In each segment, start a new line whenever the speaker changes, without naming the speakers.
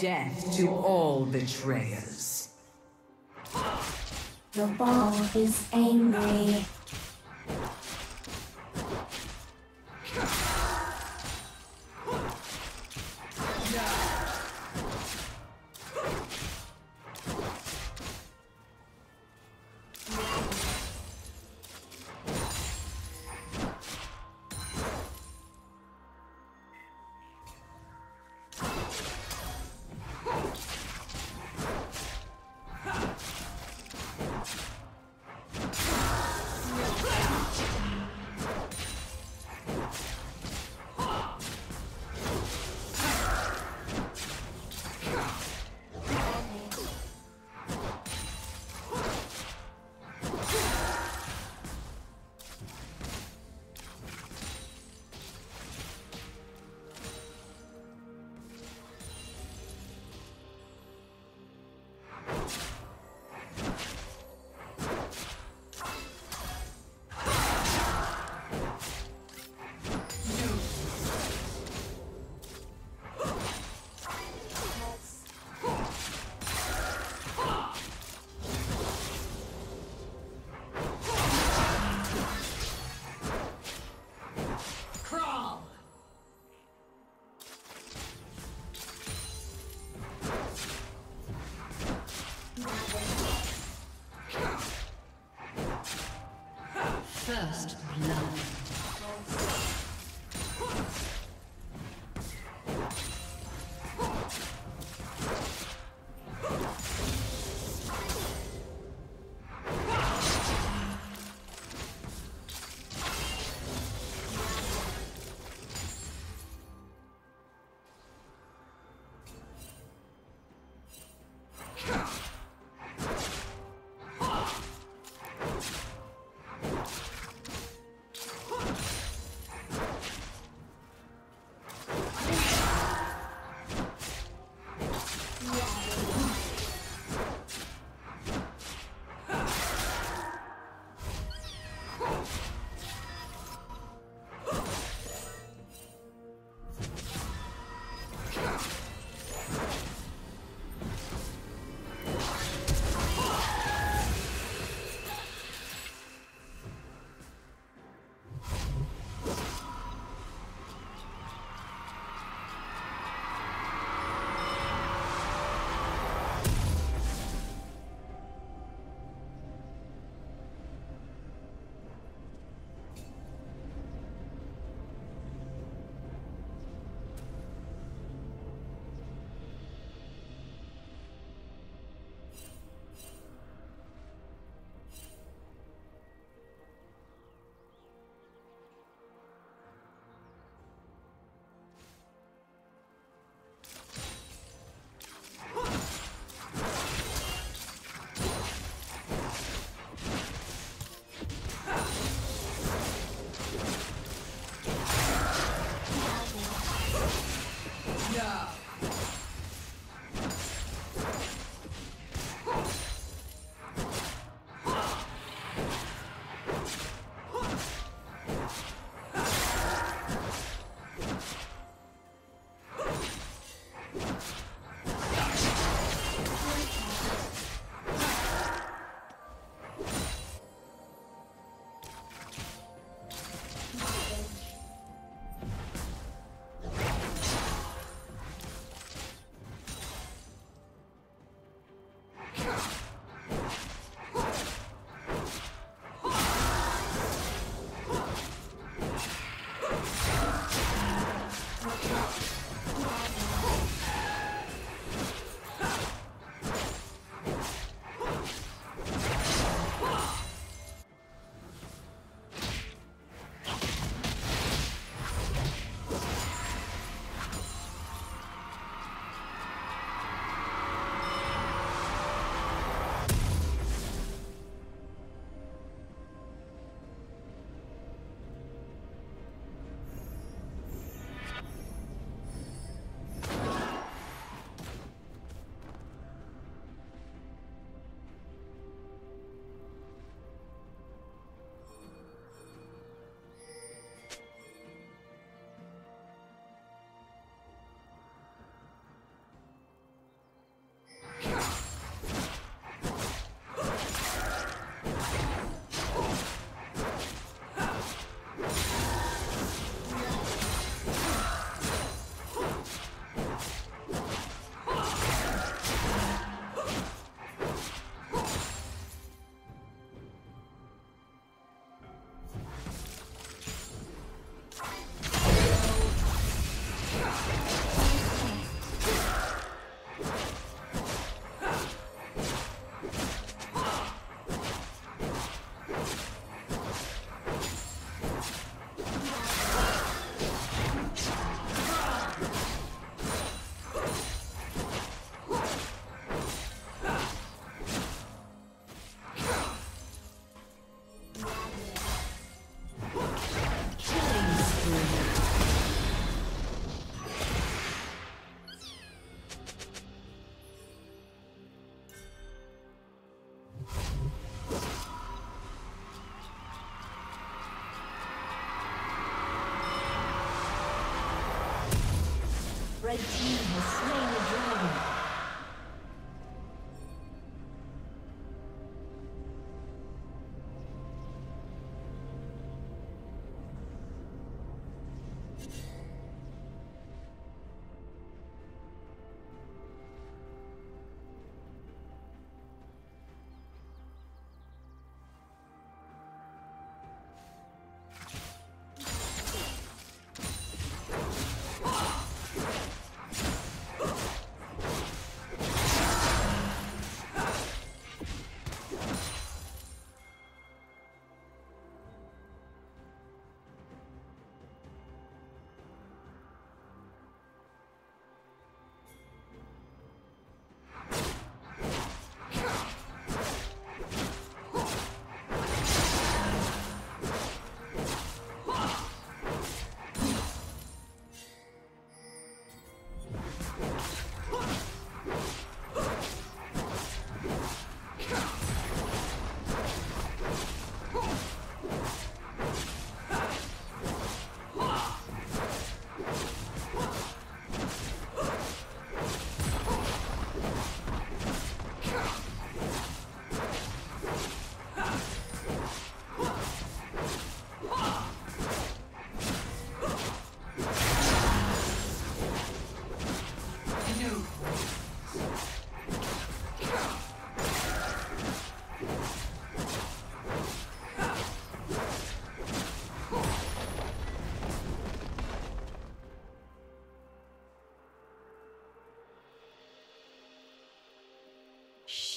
Death to all betrayers.
The ball is angry.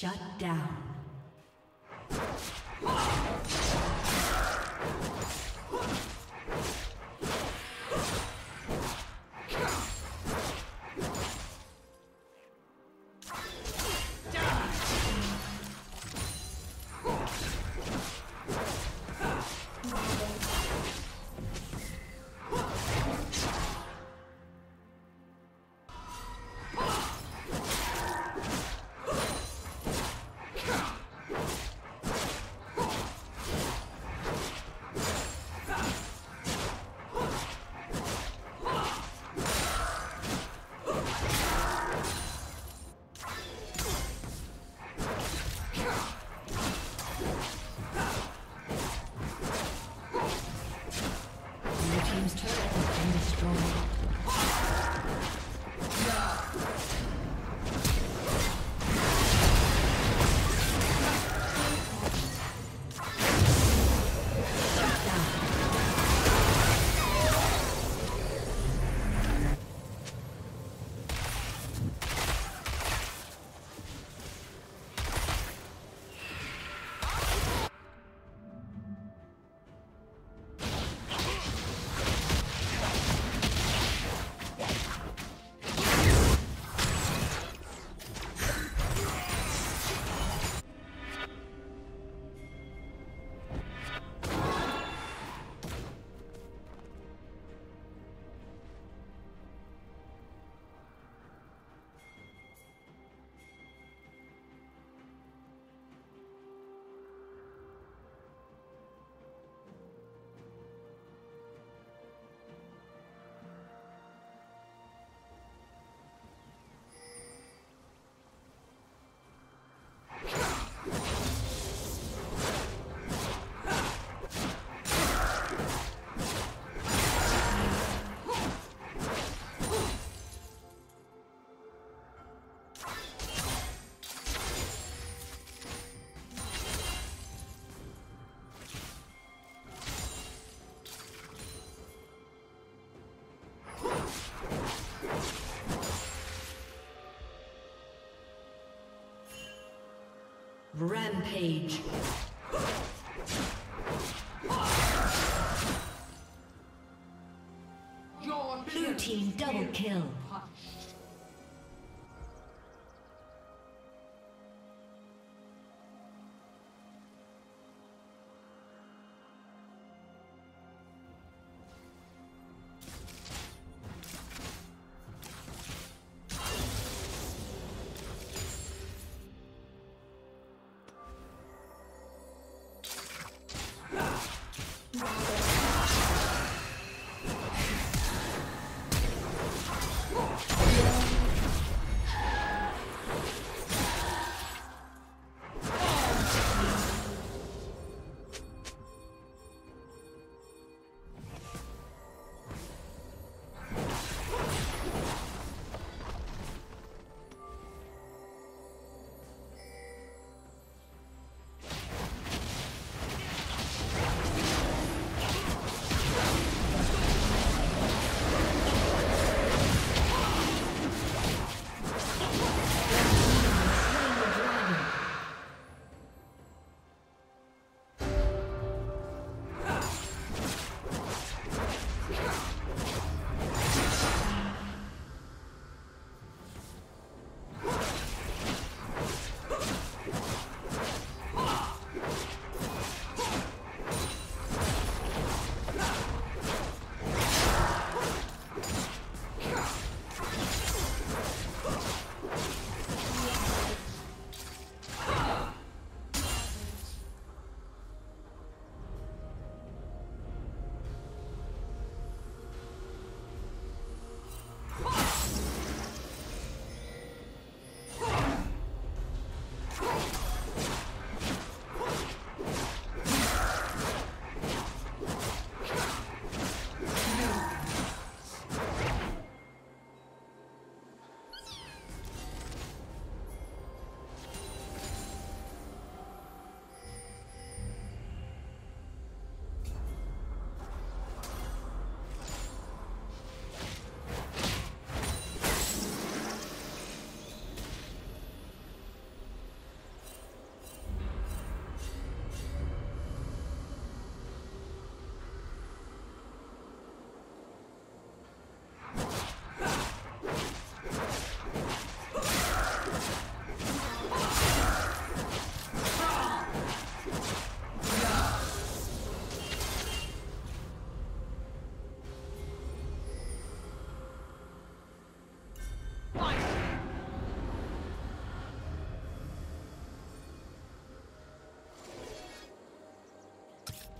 Shut down.
Rampage.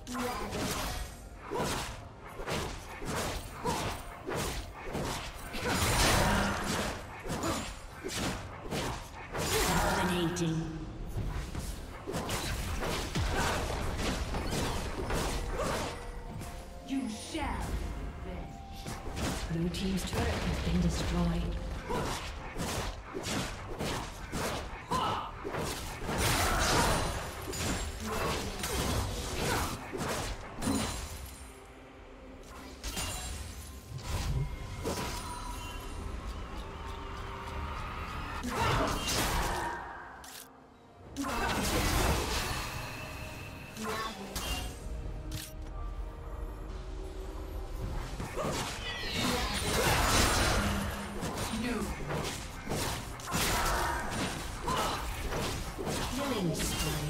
You shall Blue Team's turret has been
destroyed.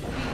Thank you.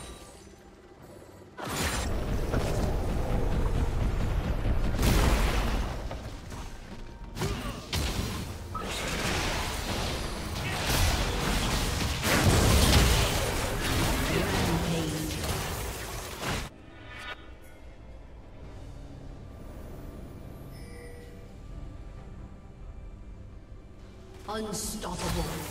Unstoppable.